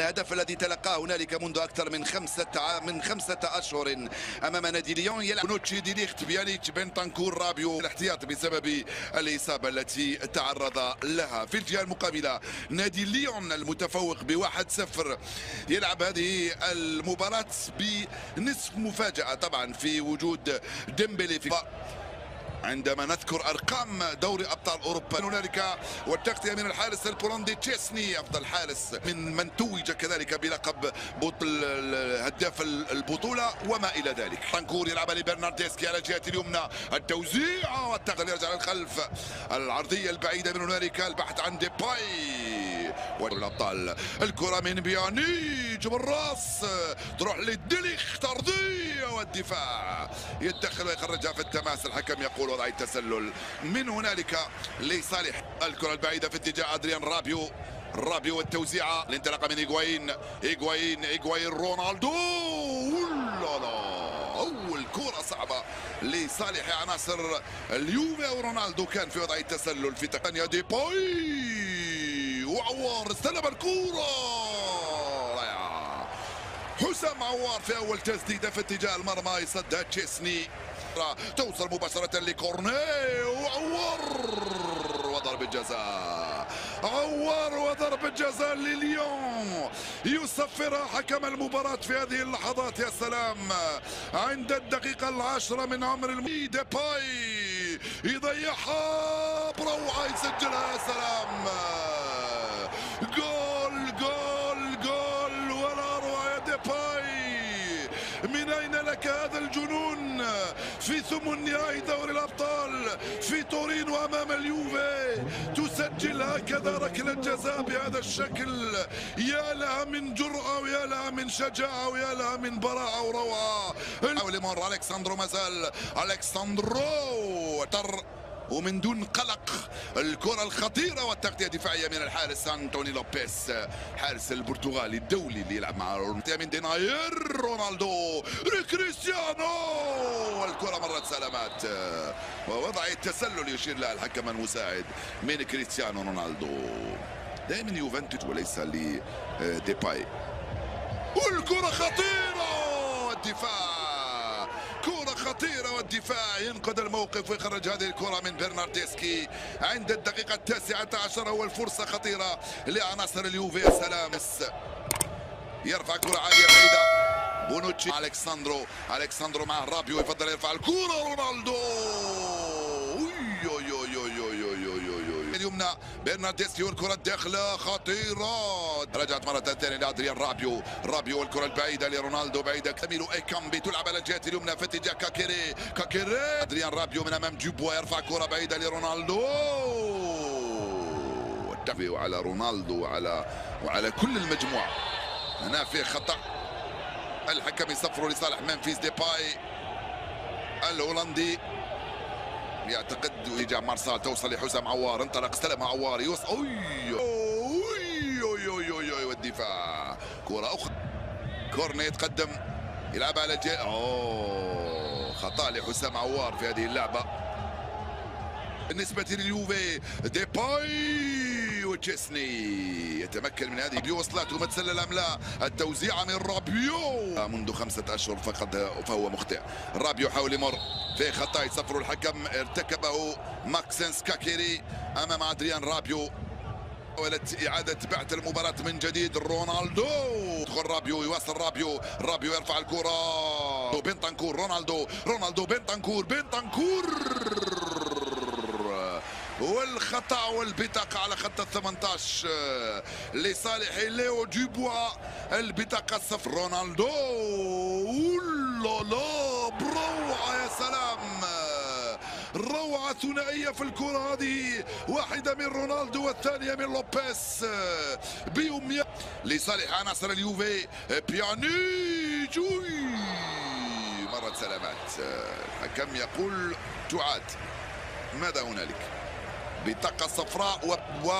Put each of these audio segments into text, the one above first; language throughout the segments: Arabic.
الهدف الذي تلقاه هنالك منذ أكثر من خمسة ع- من خمسة أشهر أمام نادي ليون. يلعب بونوتشي ديليخت بيانيتش بنتانكور رابيو. الاحتياط بسبب الإصابة التي تعرض لها. في الجهة المقابلة نادي ليون المتفوق ب 1-0 يلعب هذه المباراة بنصف مفاجأة طبعا في وجود ديمبلي في عندما نذكر أرقام دوري أبطال أوروبا هنالك والتغطية من الحارس البولندي تشيسني أفضل حارس من من توج كذلك بلقب بطل هداف البطولة وما إلى ذلك. طنكور يلعب لبرناردسكي على الجهة اليمنى. التوزيع والتغيير يرجع للخلف. العرضية البعيدة من هنالك البحث عن ديباي. والأبطال. الكرة من بيانيج بالراس تروح للدليخ ترضيه والدفاع. يدخل ويخرجها في التماس. الحكم يقول وضع التسلل. من هنالك لصالح الكرة البعيدة في اتجاه أدريان رابيو. رابيو والتوزيعه الانطلاقه من ايجوايين ايجوايين ايجوايين رونالدو. لا أول كرة صعبة لصالح عناصر اليوفي ورونالدو كان في وضع التسلل في تقنية ديباي وعوار استلم رائعه حسام عوار في أول تسديدة في اتجاه المرمى. يصدها تشيسني. توصل مباشرة لكورني وعوار وضرب الجزاء عوار وضرب الجزاء لليون يصفرها حكم المباراة في هذه اللحظات يا سلام. عند الدقيقة العاشرة من عمر الم... ديباي يضيعها بروعة يسجلها يا سلام. جول! في ثمن نهائي دوري الأبطال في تورينو أمام اليوفي. تسجل هكذا ركلة جزاء بهذا الشكل. يا لها من جرأة ويا لها من شجاعة ويا لها من براعة وروعة حاول يمر ألكساندرو مازال. ألكساندرو تر ومن دون قلق الكرة الخطيرة والتغطية الدفاعية من الحارس أنتوني لوبيس حارس البرتغالي الدولي اللي يلعب مع من ديناير رونالدو كريستيانو والكرة مرت سلامات. ووضع التسلل يشير لها الحكم المساعد من كريستيانو رونالدو. دائما يوفنتوس وليس لديباي. والكرة خطيرة! الدفاع خطيرة والدفاع. ينقذ الموقف ويخرج هذه الكرة من برناردسكي عند الدقيقة التاسعة عشر والفرصة خطيرة لعناصر اليوفي. سلام يرفع كرة عالية بعيدة. بونوتشي. الكساندرو الكساندرو مع رابيو. يفضل يرفع الكرة. رونالدو. اليمنى. برناردسكي والكرة الداخلة خطيرة. رجعت مرة ثانية لأدريان رابيو. رابيو والكرة البعيدة لرونالدو بعيدة كاميلو ايكامبي تلعب على الجهة اليمنى في اتجاه كاكيري. كاكيري. أدريان رابيو من أمام جوبوا يرفع كرة بعيدة لرونالدو. التقوي على رونالدو وعلى وعلى كل المجموعة. هنا في خطأ. الحكم يصفر لصالح منفيس ديباي. الهولندي. يعتقد ويرجع مارسال توصل لحسام عوار انطلق استلم عوار يوصل أوي أوي أوي أوي أوي, أوي والدفاع كرة أخرى كورني يتقدم يلعب على جي أوه خطأ لحسام عوار في هذه اللعبة. بالنسبة لليوفي ديباي. وتشيسني يتمكن من هذه بيوصلات ومتسلل أم لا؟ التوزيع من رابيو. منذ خمسة أشهر فقط فهو مخطئ. رابيو حاول يمر في خطا يصفر الحكم. ارتكبه ماكسنس كاكيري أمام أدريان رابيو. محاولة إعادة بعث المباراة من جديد. رونالدو. يدخل رابيو يواصل رابيو. رابيو يرفع الكرة. بنتانكور رونالدو. رونالدو بنتانكور بنتانكور والخطأ والبطاقة على خط ال 18 لصالح ليو دوبوا البطاقة الصفر رونالدو لا بروعة يا سلام روعة ثنائية في الكرة هذه واحدة من رونالدو والثانية من لوبيس بيوم لصالح عناصر اليوفي بيانيج مرت سلامات الحكم يقول تعاد ماذا هنالك؟ بطاقة صفراء و, و...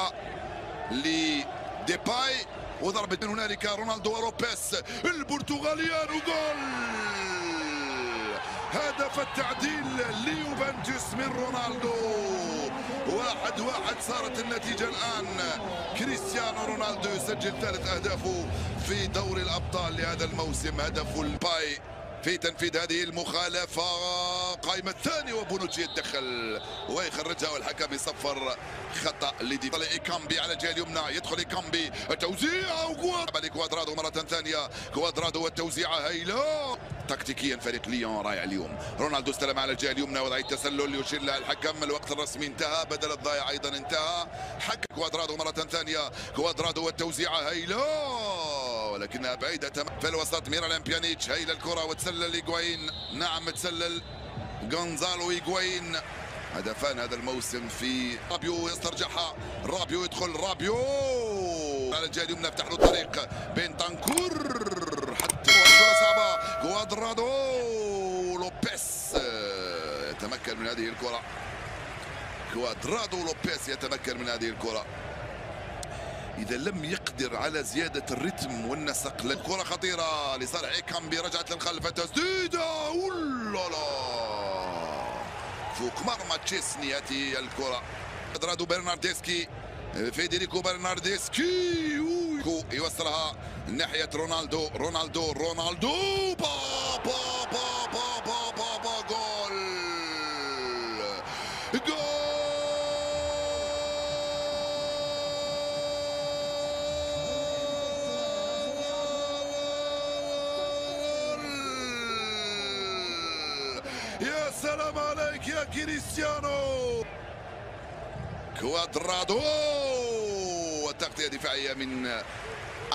لديباي. وضربت من هنالك رونالدو ولوبيس. البرتغاليان وجول هدف التعديل ليوفنتوس من رونالدو. واحد واحد صارت النتيجة الآن. كريستيانو رونالدو يسجل ثالث أهدافه في دوري الأبطال لهذا الموسم. هدفه الباي. في تنفيذ هذه المخالفة قائمة الثاني وبونوتشي يتدخل ويخرجها والحكم يصفر خطأ لدي. إيكامبي على الجهة اليمنى يدخل إيكامبي التوزيع كوادرادو مرة ثانية كوادرادو والتوزيعة هايلة. تكتيكيا فريق ليون رائع اليوم. رونالدو استلم على الجهة اليمنى وضعية تسلل يشير لها الحكم. الوقت الرسمي انتهى بدل الضايع أيضا انتهى. حك كوادرادو مرة ثانية. كوادرادو والتوزيعة هايلة ولكنها بعيدة تماما في الوسط ميراليم بيانيتش هايل الكرة وتسلل إيجواين نعم تسلل غونزالو إيجواين هدفان هذا الموسم في رابيو يسترجعها. رابيو يدخل رابيو! على الجهة اليمنى يفتح له الطريق. بنتانكور الكره كوادرادو لوبيس يتمكن من هذه الكرة. كوادرادو لوبيس يتمكن من هذه الكرة. إذا لم يقدر على زيادة الرتم والنسق للكره خطيرة لصالح كامبي رجعت للخلف تسديده اولا فوق مرمى تشيسني هذه الكرة. ادرادو برناردسكي فيدريكو برناردسكي يوصلها ناحية رونالدو. رونالدو رونالدو! يا سلام عليك يا كريستيانو. كوادرادو. وتغطية دفاعية من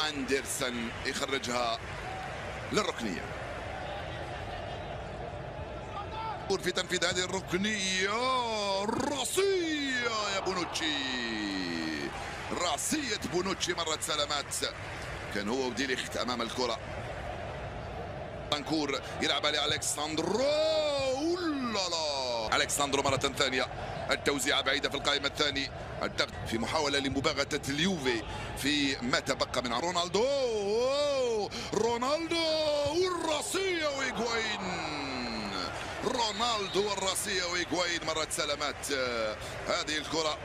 أندرسون يخرجها للركنية. في تنفيذ هذه الركنية. راسية يا بونوتشي. راسية بونوتشي مرت سلامات. كان هو وديليخت أمام الكرة. بنتانكور يلعب عليه الكساندرو لا الكساندرو مرة ثانية. التوزيعه بعيدة في القائمة الثاني. الضغط في محاولة لمباغتة اليوفي في ما تبقى من رونالدو. رونالدو والراسيه وإيغواين. رونالدو والراسيه وإيغواين. مرت سلامات. هذه الكرة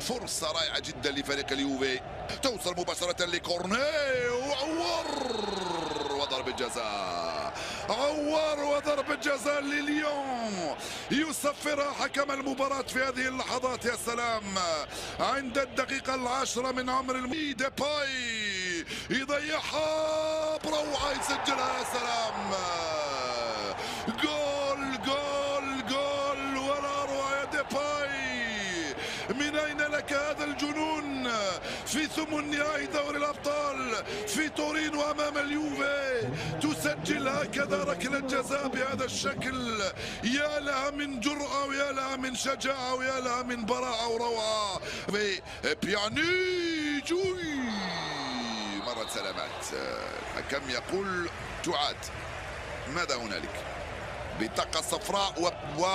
فرصة رائعة جدا لفريق اليوفي. توصل مباشرة لكورني وعوار وضرب الجزاء عوار وضرب الجزاء لليون يصفرها حكم المباراة في هذه اللحظات يا سلام. عند الدقيقة العاشرة من عمر ديباي يضيعها بروعة يسجلها يا سلام. جول جول جول. ولا روعة ديباي من أين لك هذا الجنون؟ في ثمن نهائي دوري الأبطال في تورينو أمام اليوفي. تسجل هكذا ركلة جزاء بهذا الشكل. يا لها من جرأة ويا لها من شجاعة ويا لها من براعة وروعة بيانيج مرة سلامات. الحكم يقول تعاد. ماذا هنالك؟ بطاقة صفراء و, و...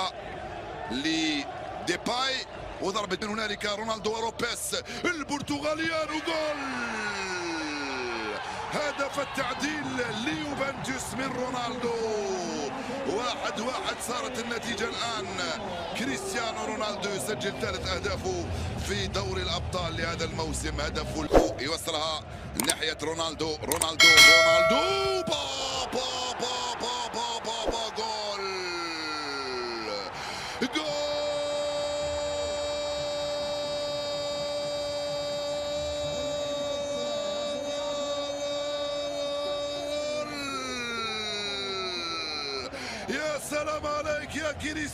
لديباي. وضربت من هنالك رونالدو ولوبيس. البرتغاليان وجول! هدف التعديل ليوفنتوس من رونالدو. واحد واحد صارت النتيجة الآن. كريستيانو رونالدو يسجل ثالث أهدافه في دوري الأبطال لهذا الموسم. هدفه يوصلها ناحية رونالدو. رونالدو رونالدو با با. يا سلام عليك يا كريستيانو